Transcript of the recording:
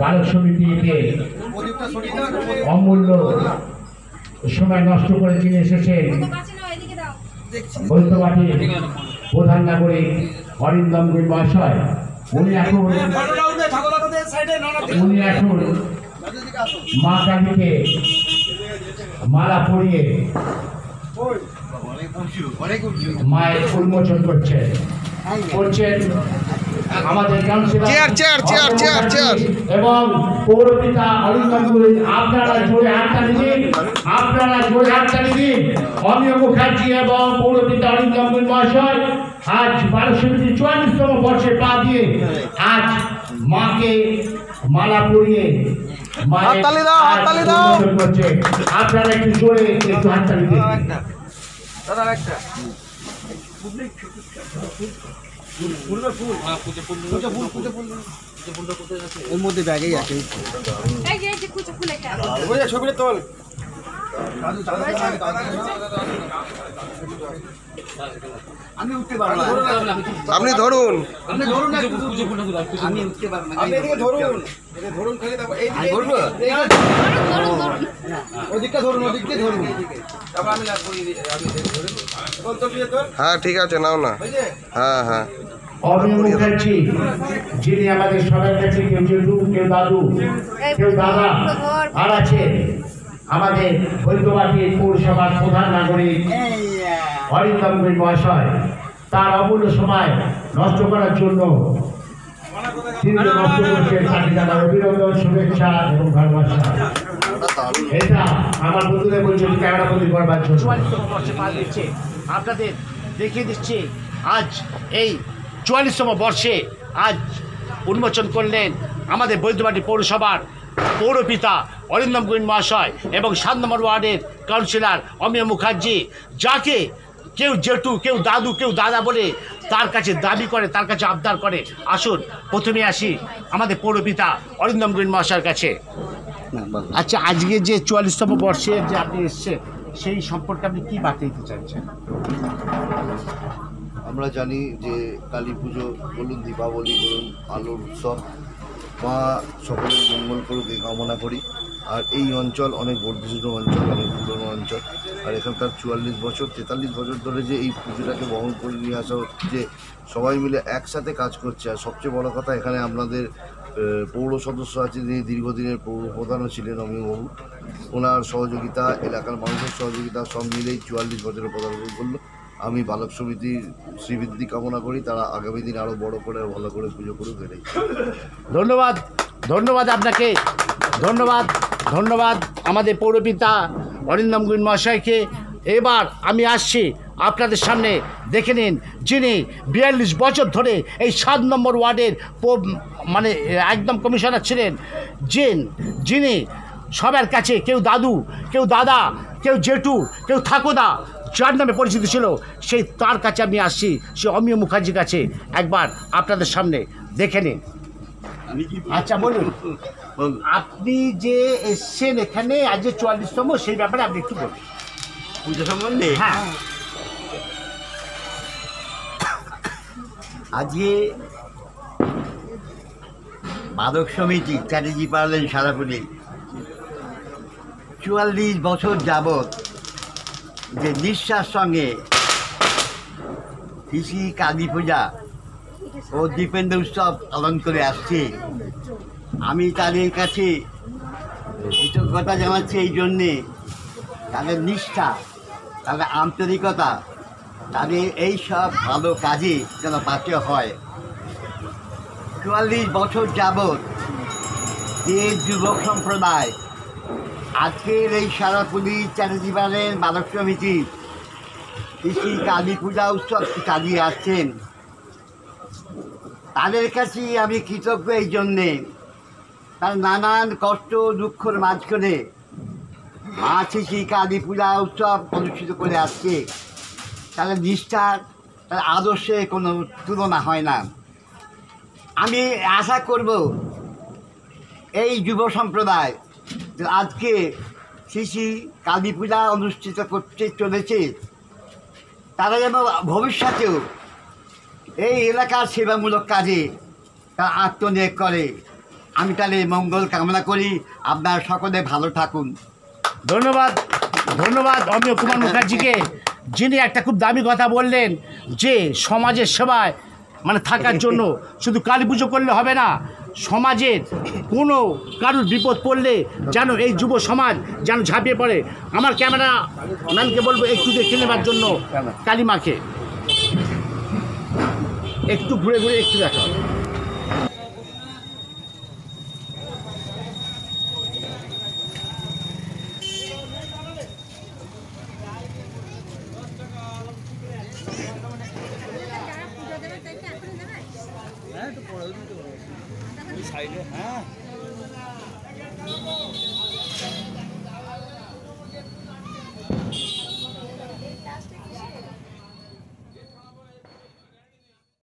বালক সমিতিকে অমূল্য সময় নষ্ট করে যিনি এসেছেন বৈদ্যবাটি প্রধান নাগরিক অরিন্দম গুল মহাশয়। উনি এখন উনি এখন মা কালীকে মালা পরিয়ে মায়ের উন্মোচন করছেন। করছেন আমাদের chair, chair, chair, chair, chair. এবং পৌরপিতা অরিন্দম গুল আপনারা জোরে হাততালি দিন আপনারা জোরে হাততালি দিন অমিয় মুখার্জি এবং পৌরপিতা অরিন্দম গুল মহাশয় আজ বারো চুয়াল্লিশতম বর্ষে পা দিয়ে আজ মাকে মালা পরিয়ে হাততালি দাও, হাততালি আপনারা একটু জোরে একটু হাততালি দিন। ওর মধ্যে ব্যাগেই আছে ছবিটা তোল আমি উঠতে আপনি ধরুন ধরুন আমি উঠতে পারব না আপনি এদিকে ওদিকটা ধরুন ওদিকটা হ্যাঁ ঠিক আছে নাও না। হ্যাঁ হ্যাঁ। অমিয় মুখার্জি যিনি আমাদের সবার কাছে কেউ জেঠু কেউ দাদু কেউ দাদা আর আছে আমাদের বৈদ্যবাটির পৌরসভার প্রধান নাগরিক অরিন্দম মহাশয়। তার অমূল্য সময় নষ্ট করার জন্য আপনাদের দেখিয়ে দিচ্ছি, আজ এই চুয়াল্লিশতম বর্ষে আজ উন্মোচন করলেন আমাদের বৈদ্যবাটি পৌরসভার পৌরপিতা অরিন্দম গোয়েন মহাশয় এবং সাত নম্বর ওয়ার্ডের কাউন্সিলর অমিয় মুখার্জি, যাকে কেউ জেঠু, কেউ দাদু, কেউ দাদা বলে তার কাছে দাবি করে, তার কাছে আবদার করে। আসুন, প্রথমে আসি আমাদের পৌরপিতা অরিন্দম গোয়েন মহাশয়ের কাছে। আচ্ছা আজকে যে চুয়াল্লিশতম বর্ষে যে আপনি এসছেন, সেই সম্পর্কে আপনি কী বার্তা দিতে চাইছেন? আমরা জানি যে কালী পুজো বলুন, দীপাবলি বলুন, আলোর উৎসব মা সকলের মঙ্গল করুক, এই কামনা করি। আর এই অঞ্চল অনেক বর্ধিষ্ণু অঞ্চল, অনেক পুরনো অঞ্চল। আর এখানকার চুয়াল্লিশ বছর, তেতাল্লিশ বছর ধরে যে এই পুজোটাকে বহন করে নিয়ে আসা হচ্ছে সবাই মিলে একসাথে কাজ করছে। আর সবচেয়ে বড় কথা, এখানে আপনাদের পৌর সদস্য আছে যিনি দীর্ঘদিনের পৌর প্রধানও ছিলেন অমিয়বাবু ওনার সহযোগিতা, এলাকার মানুষের সহযোগিতা, সব মিলেই চুয়াল্লিশ বছরে পদার্পণ করল আমি বালক সমিতির শ্রীবৃদ্ধি কামনা করি, তারা আগামী দিন আরও বড় করে, ভালো করে পুজো করুক এটাই। ধন্যবাদ ধন্যবাদ আপনাকে। ধন্যবাদ ধন্যবাদ আমাদের পৌরপিতা অরিন্দম গুইন মহাশয়কে। এবার আমি আসছি আপনাদের সামনে, দেখে নিন যিনি বিয়াল্লিশ বছর ধরে এই সাত নম্বর ওয়ার্ডের মানে একদম কমিশনার ছিলেন জিন যিনি সবার কাছে কেউ দাদু, কেউ দাদা, কেউ জেঠু, কেউ ঠাকুদা যার নামে পরিচিত ছিল, সেই তার কাছে আমি আসছি, সে অমিয় মুখার্জির কাছে। একবার আপনাদের সামনে দেখে নিন। আচ্ছা বলুন। আপনি যে এসছেন এখানে আজ যে চুয়াল্লিশতম সেই ব্যাপারে আপনি একটু বলুন। পুজো সম্বন্ধে? হ্যাঁ। আজকে মাদক সমিতি চ্যাটার্জি পারলেন সারাপুরি চুয়াল্লিশ বছর যাবৎ যে নিঃশ্বাস সঙ্গে কৃষি কালী পূজা ও দীপেন্দ্র উৎসব পালন করে আসছে। আমি তাদের কাছে কৃতজ্ঞতা জানাচ্ছি এই জন্যে। তাদের নিষ্ঠা, তাদের আন্তরিকতা, তাদের এই সব ভালো কাজে যেন পাতে হয়। চুয়াল্লিশ বছর যাবৎ যে যুবক সম্প্রদায় আজকের এই সারা পুলিশ চ্যাটার্জিবারের মানব সমিতি কৃষি কালী পূজা উৎসব চালিয়ে আসছেন। তাদের কাছে আমি কৃতজ্ঞ এই জন্যে। তার নানান কষ্ট, দুঃখের মাঝখানে মা শিশি কালী পূজা উৎসব অনুষ্ঠিত করে আসছে। তাদের নিষ্ঠার তার আদর্শে কোনো তুলনা হয় না। আমি আশা করব এই যুব সম্প্রদায় আজকে শিশি কালী পূজা অনুষ্ঠিত করতে চলেছে, তারা যেন ভবিষ্যতেও এই এলাকার সেবামূলক কাজে তারা আত্মনিয়োগ করে। আমি তাহলে মঙ্গল কামনা করি। আপনার সকলে ভালো থাকুন। ধন্যবাদ ধন্যবাদ অমিয় কুমার মুখার্জিকে, যিনি একটা খুব দামি কথা বললেন যে সমাজের সেবায় মানে থাকার জন্য শুধু কালী পুজো করলে হবে না, সমাজের কোনো কারুর বিপদ পড়লে যেন এই যুব সমাজ যেন ঝাঁপিয়ে পড়ে। আমার ক্যামেরা ম্যানকে বলব একটু দেখে নেবার জন্য কালিমাকে একটু ঘুরে ঘুরে একটু দেখা সাইডে হ্যাঁ